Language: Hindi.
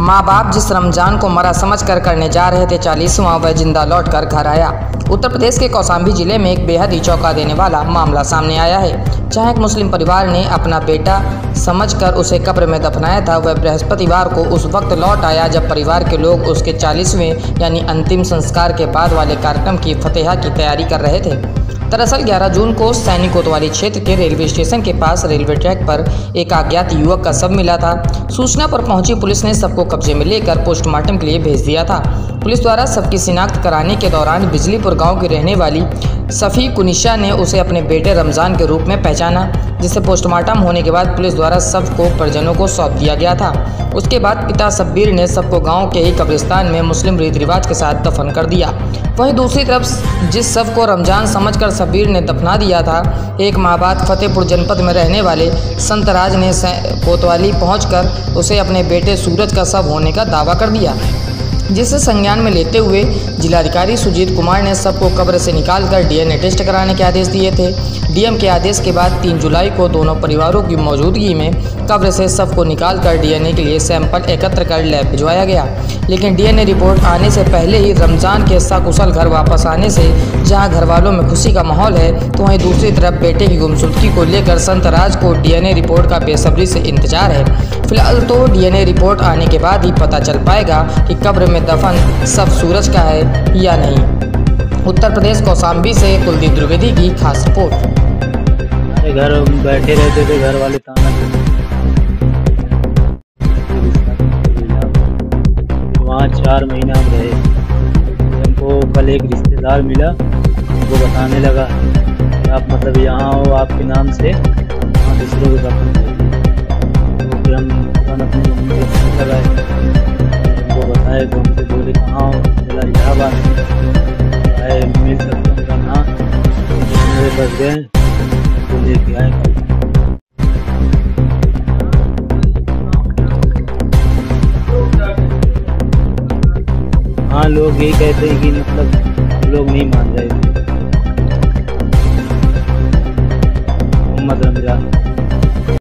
माँ बाप जिस रमज़ान को मरा समझ कर करने जा रहे थे, चालीसवां वह ज़िंदा लौट कर घर आया। उत्तर प्रदेश के कौसाम्बी ज़िले में एक बेहद ही चौंका देने वाला मामला सामने आया है, जहाँ एक मुस्लिम परिवार ने अपना बेटा समझकर उसे कब्र में दफनाया था। वह बृहस्पतिवार को उस वक्त लौट आया, जब परिवार के लोग उसके चालीसवें, यानी अंतिम संस्कार के बाद वाले कार्यक्रम की फतेहा की तैयारी कर रहे थे। दरअसल 11 जून को सैनिक कोतवाली क्षेत्र के रेलवे स्टेशन के पास रेलवे ट्रैक पर एक अज्ञात युवक का शव मिला था। सूचना पर पहुँची पुलिस ने सबको कब्जे में लेकर पोस्टमार्टम के लिए भेज दिया था। पुलिस द्वारा सबकी शिनाख्त कराने के दौरान बिजलीपुर गाँव की रहने वाली सफ़ी कुनिशा ने उसे अपने बेटे रमज़ान के रूप में पहचाना, जिसे पोस्टमार्टम होने के बाद पुलिस द्वारा सबको परिजनों को सौंप दिया गया था। उसके बाद पिता सब्बीर ने सबको गाँव के ही कब्रिस्तान में मुस्लिम रीति रिवाज के साथ दफन कर दिया। वहीं दूसरी तरफ़, जिस सबको रमज़ान समझकर सब्बीर ने दफना दिया था, एक माह बाद फतेहपुर जनपद में रहने वाले संतराज ने कोतवाली पहुंचकर उसे अपने बेटे सूरज का शव होने का दावा कर दिया। जिसे संज्ञान में लेते हुए जिलाधिकारी सुजीत कुमार ने सबको कब्र से निकालकर डीएनए टेस्ट कराने के आदेश दिए थे। डीएम के आदेश के बाद 3 जुलाई को दोनों परिवारों की मौजूदगी में कब्र से सबको निकालकर डीएनए के लिए सैंपल एकत्र कर लैब भिजवाया गया। लेकिन डीएनए रिपोर्ट आने से पहले ही रमज़ान के सकुशल घर वापस आने से जहाँ घर वालों में खुशी का माहौल है तो वहीं दूसरी तरफ़ बेटे की गुमशुदगी को लेकर संतराज को डीएनए रिपोर्ट का बेसब्री से इंतज़ार है। फ़िलहाल तो डीएनए रिपोर्ट आने के बाद ही पता चल पाएगा कि कब्र में दफन सब सूरज का है या नहीं? उत्तर प्रदेश कौसाम्बी से कुलदीप द्विवेदी की खास रिपोर्ट। घर बैठे रहते थे घर वाले वहाँ चार महीना हम रहे। हमको कल एक रिश्तेदार मिला वो बताने लगा, आप मतलब यहाँ हो, आपके नाम से दूसरों को दफन तो हम अपनी मम्मी लगाए तो लेके आए हाँ लोग यही कहते हैं कि मतलब लोग नहीं मान रहे। मोहम्मद रमज़ान।